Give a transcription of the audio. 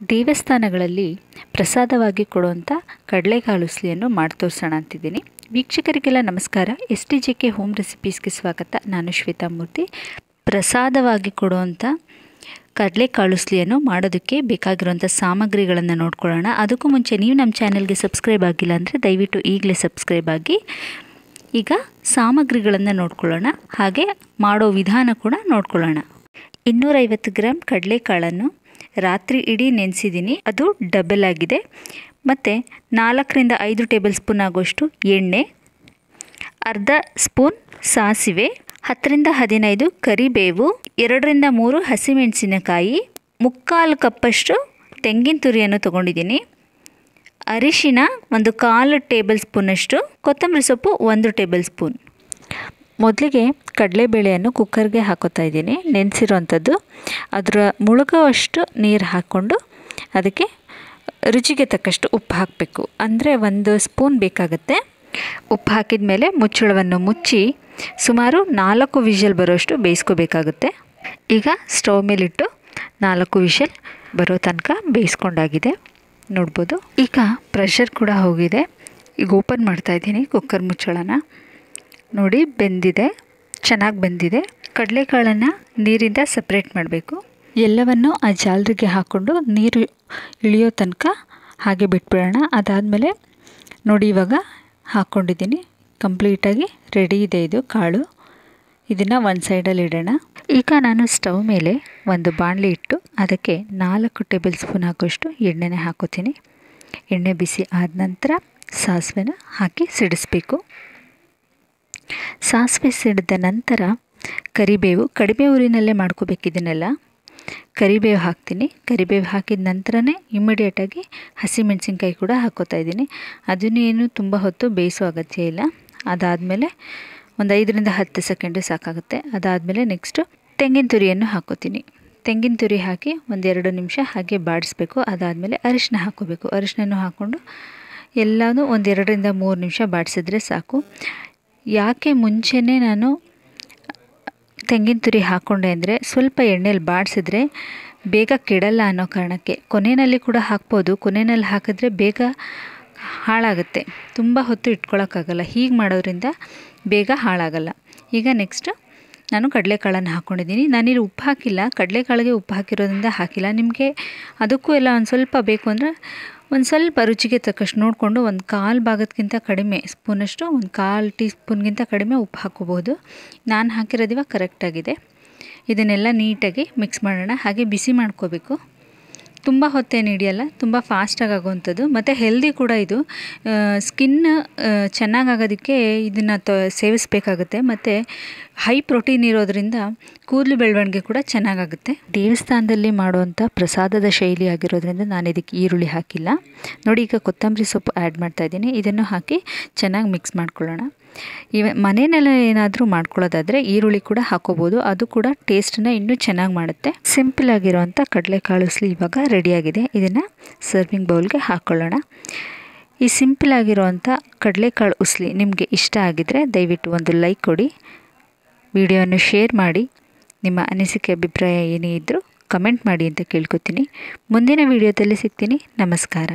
ದೇವಸ್ಥಾನಗಳಲ್ಲಿ ಪ್ರಸಾದವಾಗಿ ಕೊಡುವಂಥ ಕಡಲೆಕಾಳು ಉಸ್ಲಿಯನ್ನು ಮಾಡಿ ತೋರಿಸೋಣ ಅಂತಿದ್ದೀನಿ. ವೀಕ್ಷಕರಿಗೆಲ್ಲ ನಮಸ್ಕಾರ. S T J K home ರೆಸಿಪೀಸ್ಗೆ ಸ್ವಾಗತ. ನಾನು ಶ್ವೇತಾ ಮೂರ್ತಿ. ಪ್ರಸಾದವಾಗಿ ಕೊಡುವಂಥ ಕಡಲೆಕಾಳು ಉಸ್ಲಿಯನ್ನು ಮಾಡೋದಕ್ಕೆ ಬೇಕಾಗಿರುವಂಥ ಸಾಮಗ್ರಿಗಳನ್ನು ನೋಡ್ಕೊಳ್ಳೋಣ. ಅದಕ್ಕೂ ಮುಂಚೆ ನೀವು ನಮ್ಮ ಚಾನಲ್ಗೆ ಸಬ್ಸ್ಕ್ರೈಬ್ ಆಗಿಲ್ಲ ಅಂದರೆ ದಯವಿಟ್ಟು ಈಗಲೇ ಸಬ್ಸ್ಕ್ರೈಬ್ ಆಗಿ. ಈಗ ಸಾಮಗ್ರಿಗಳನ್ನು ನೋಡ್ಕೊಳ್ಳೋಣ. ಹಾಗೆ ಮಾಡೋ ವಿಧಾನ ಕೂಡ ನೋಡ್ಕೊಳ್ಳೋಣ. ಇನ್ನೂರೈವತ್ತು ಗ್ರಾಮ್ ಕಡಲೆಕಾಳನ್ನು ರಾತ್ರಿ ಇಡೀ ನೆನೆಸಿದ್ದೀನಿ. ಅದು ಡಬಲ್ ಆಗಿದೆ. ಮತ್ತು ನಾಲ್ಕರಿಂದ ಐದು ಟೇಬಲ್ ಸ್ಪೂನ್ ಆಗುವಷ್ಟು ಎಣ್ಣೆ, ಅರ್ಧ ಸ್ಪೂನ್ ಸಾಸಿವೆ, ಹತ್ತರಿಂದ ಹದಿನೈದು ಕರಿಬೇವು, ಎರಡರಿಂದ ಮೂರು ಹಸಿಮೆಣಸಿನಕಾಯಿ, ಮುಕ್ಕಾಲು ಕಪ್ಪಷ್ಟು ತೆಂಗಿನ ತುರಿಯನ್ನು ತೊಗೊಂಡಿದ್ದೀನಿ. ಅರಿಶಿನ ಒಂದು ಕಾಲು ಟೇಬಲ್ ಸ್ಪೂನಷ್ಟು, ಕೊತ್ತಂಬರಿ ಸೊಪ್ಪು ಒಂದು ಟೇಬಲ್ ಸ್ಪೂನ್. ಮೊದಲಿಗೆ ಕಡಲೆಬೇಳೆಯನ್ನು ಕುಕ್ಕರ್ಗೆ ಹಾಕೋತಾ ಇದ್ದೀನಿ. ನೆನೆಸಿರೋವಂಥದ್ದು. ಅದರ ಮುಳುಗುವಷ್ಟು ನೀರು ಹಾಕ್ಕೊಂಡು ಅದಕ್ಕೆ ರುಚಿಗೆ ತಕ್ಕಷ್ಟು ಉಪ್ಪು ಹಾಕಬೇಕು. ಅಂದರೆ ಒಂದು ಸ್ಪೂನ್ ಬೇಕಾಗುತ್ತೆ. ಉಪ್ಪು ಹಾಕಿದ ಮೇಲೆ ಮುಚ್ಚಳವನ್ನು ಮುಚ್ಚಿ ಸುಮಾರು ನಾಲ್ಕು ವಿಷಲ್ ಬರೋಷ್ಟು ಬೇಯಿಸ್ಕೋಬೇಕಾಗುತ್ತೆ. ಈಗ ಸ್ಟವ್ ಮೇಲಿಟ್ಟು ನಾಲ್ಕು ವಿಷಲ್ ಬರೋ ತನಕ ಬೇಯಿಸ್ಕೊಂಡಾಗಿದೆ. ನೋಡ್ಬೋದು. ಈಗ ಪ್ರೆಷರ್ ಕೂಡ ಹೋಗಿದೆ. ಈಗ ಓಪನ್ ಮಾಡ್ತಾಯಿದ್ದೀನಿ ಕುಕ್ಕರ್ ಮುಚ್ಚಳನ. ನೋಡಿ ಬೆಂದಿದೆ, ಚೆನ್ನಾಗಿ ಬೆಂದಿದೆ. ಕಡಲೆಕಾಳನ್ನು ನೀರಿಂದ ಸಪ್ರೇಟ್ ಮಾಡಬೇಕು. ಎಲ್ಲವನ್ನು ಆ ಜಾಲರಿಗೆ ಹಾಕ್ಕೊಂಡು ನೀರು ಇಳಿಯೋ ತನಕ ಹಾಗೆ ಬಿಟ್ಬಿಡೋಣ. ಅದಾದಮೇಲೆ ನೋಡಿ ಇವಾಗ ಹಾಕ್ಕೊಂಡಿದ್ದೀನಿ. ಕಂಪ್ಲೀಟಾಗಿ ರೆಡಿ ಇದೆ ಇದು ಕಾಳು. ಇದನ್ನು ಒಂದು ಸೈಡಲ್ಲಿ ಇಡೋಣ. ಈಗ ನಾನು ಸ್ಟವ್ ಮೇಲೆ ಒಂದು ಬಾಣಲಿ ಇಟ್ಟು ಅದಕ್ಕೆ ನಾಲ್ಕು ಟೇಬಲ್ ಸ್ಪೂನ್ ಹಾಕೋಷ್ಟು ಎಣ್ಣೆನೇ ಹಾಕೋತೀನಿ. ಎಣ್ಣೆ ಬಿಸಿ ಆದ ನಂತರ ಸಾಸಿವೆನ ಹಾಕಿ ಸಿಡಿಸ್ಬೇಕು. ಸಾಸಿವೆ ಸಿಡಿದ ನಂತರ ಕರಿಬೇವು ಕಡಿಮೆ ಊರಿನಲ್ಲೇ ಮಾಡ್ಕೋಬೇಕಿದನ್ನೆಲ್ಲ ಕರಿಬೇವು ಹಾಕ್ತೀನಿ. ಕರಿಬೇವು ಹಾಕಿದ ನಂತರನೇ ಇಮಿಡಿಯೇಟಾಗಿ ಹಸಿಮೆಣಸಿನ್ಕಾಯಿ ಕೂಡ ಹಾಕೋತಾ ಇದ್ದೀನಿ. ಅದನ್ನೇನು ತುಂಬ ಹೊತ್ತು ಬೇಯಿಸೋ ಅಗತ್ಯ ಇಲ್ಲ. ಅದಾದಮೇಲೆ ಒಂದು ಐದರಿಂದ ಹತ್ತು ಸೆಕೆಂಡು ಸಾಕಾಗುತ್ತೆ. ಅದಾದಮೇಲೆ ನೆಕ್ಸ್ಟು ತೆಂಗಿನ ತುರಿಯನ್ನು ಹಾಕೋತೀನಿ. ತೆಂಗಿನ ತುರಿ ಹಾಕಿ ಒಂದೆರಡು ನಿಮಿಷ ಹಾಗೆ ಬಾಡಿಸ್ಬೇಕು. ಅದಾದಮೇಲೆ ಅರಿಶಿನ ಹಾಕೋಬೇಕು. ಅರಿಶಿನ ಹಾಕ್ಕೊಂಡು ಎಲ್ಲನೂ ಒಂದೆರಡರಿಂದ ಮೂರು ನಿಮಿಷ ಬಾಡಿಸಿದ್ರೆ ಸಾಕು. ಯಾಕೆ ಮುಂಚೆನೇ ನಾನು ತೆಂಗಿನ ತುರಿ ಹಾಕ್ಕೊಂಡೆ ಅಂದರೆ ಸ್ವಲ್ಪ ಎಣ್ಣೆಲಿ ಬಾಡಿಸಿದ್ರೆ ಬೇಗ ಕೆಡಲ್ಲ ಅನ್ನೋ ಕಾರಣಕ್ಕೆ. ಕೊನೆಯಲ್ಲಿ ಕೂಡ ಹಾಕ್ಬೋದು. ಕೊನೆಯಲ್ಲಿ ಹಾಕಿದ್ರೆ ಬೇಗ ಹಾಳಾಗುತ್ತೆ. ತುಂಬ ಹೊತ್ತು ಇಟ್ಕೊಳ್ಳೋಕ್ಕಾಗಲ್ಲ ಹೀಗೆ ಮಾಡೋದ್ರಿಂದ ಬೇಗ ಹಾಳಾಗಲ್ಲ. ಈಗ ನೆಕ್ಸ್ಟು ನಾನು ಕಡಲೆಕಾಳನ್ನು ಹಾಕ್ಕೊಂಡಿದ್ದೀನಿ ನಾನಿಲ್ಲಿ ಉಪ್ಪು ಹಾಕಿಲ್ಲ. ಕಡಲೆಕಾಳಿಗೆ ಉಪ್ಪು ಹಾಕಿರೋದ್ರಿಂದ ಹಾಕಿಲ್ಲ. ನಿಮಗೆ ಅದಕ್ಕೂ ಎಲ್ಲ ಒಂದು ಸ್ವಲ್ಪ ಬೇಕು ಅಂದರೆ ಒಂದು ಸ್ವಲ್ಪ ರುಚಿಗೆ ತಕ್ಕಷ್ಟು ನೋಡಿಕೊಂಡು ಒಂದು ಕಾಲು ಭಾಗದಕ್ಕಿಂತ ಕಡಿಮೆ ಸ್ಪೂನಷ್ಟು, ಒಂದು ಕಾಲು ಟೀ ಸ್ಪೂನ್ಗಿಂತ ಕಡಿಮೆ ಉಪ್ಪು ಹಾಕ್ಕೋಬೋದು ನಾನು ಹಾಕಿರೋದು ಇವಾಗ ಕರೆಕ್ಟಾಗಿದೆ. ಇದನ್ನೆಲ್ಲ ನೀಟಾಗಿ ಮಿಕ್ಸ್ ಮಾಡೋಣ. ಹಾಗೆ ಬಿಸಿ ಮಾಡ್ಕೋಬೇಕು. ತುಂಬ ಹೊತ್ತೇನು ಹಿಡಿಯಲ್ಲ ತುಂಬ ಫಾಸ್ಟಾಗಿ ಆಗೋವಂಥದ್ದು. ಮತ್ತು ಹೆಲ್ದಿ ಕೂಡ ಇದು. ಸ್ಕಿನ್ ಚೆನ್ನಾಗಾಗೋದಕ್ಕೆ ಇದನ್ನು ತ, ಸೇವಿಸಬೇಕಾಗುತ್ತೆ. ಮತ್ತು ಹೈ ಪ್ರೋಟೀನ್ ಇರೋದರಿಂದ ಕೂದಲು ಬೆಳವಣಿಗೆ ಕೂಡ ಚೆನ್ನಾಗಾಗುತ್ತೆ. ದೇವಸ್ಥಾನದಲ್ಲಿ ಮಾಡುವಂಥ ಪ್ರಸಾದದ ಶೈಲಿ ಆಗಿರೋದ್ರಿಂದ ನಾನು ಇದಕ್ಕೆ ಈರುಳ್ಳಿ ಹಾಕಿಲ್ಲ. ನೋಡಿ ಈಗ ಕೊತ್ತಂಬರಿ ಸೊಪ್ಪು ಆ್ಯಡ್ ಮಾಡ್ತಾಯಿದ್ದೀನಿ ಇದನ್ನು ಹಾಕಿ ಚೆನ್ನಾಗಿ ಮಿಕ್ಸ್ ಮಾಡ್ಕೊಳ್ಳೋಣ. ಇವ ಮನೆಯಲ್ಲೇ ಏನಾದರೂ ಮಾಡ್ಕೊಳ್ಳೋದಾದರೆ ಈರುಳ್ಳಿ ಕೂಡ ಹಾಕೋಬೋದು. ಅದು ಕೂಡ ಟೇಸ್ಟನ್ನ ಇನ್ನೂ ಚೆನ್ನಾಗಿ ಮಾಡುತ್ತೆ. ಸಿಂಪಲ್ ಆಗಿರೋವಂಥ ಕಡಲೆಕಾಳು ಉಸ್ಲಿ ಇವಾಗ ರೆಡಿಯಾಗಿದೆ. ಇದನ್ನು ಸರ್ವಿಂಗ್ ಬೌಲ್ಗೆ ಹಾಕ್ಕೊಳ್ಳೋಣ ಈ ಸಿಂಪಲ್ ಆಗಿರುವಂಥ ಕಡಲೆಕಾಳು ಉಸ್ಲಿ ನಿಮಗೆ ಇಷ್ಟ ಆಗಿದ್ದರೆ ದಯವಿಟ್ಟು ಒಂದು ಲೈಕ್ ಕೊಡಿ. ವಿಡಿಯೋವನ್ನು ಶೇರ್ ಮಾಡಿ. ನಿಮ್ಮ ಅನಿಸಿಕೆ, ಅಭಿಪ್ರಾಯ ಏನೇ ಇದ್ದರೂ ಕಮೆಂಟ್ ಮಾಡಿ ಅಂತ ಕೇಳ್ಕೊತೀನಿ. ಮುಂದಿನ ವಿಡಿಯೋದಲ್ಲಿ ಸಿಗ್ತೀನಿ. ನಮಸ್ಕಾರ.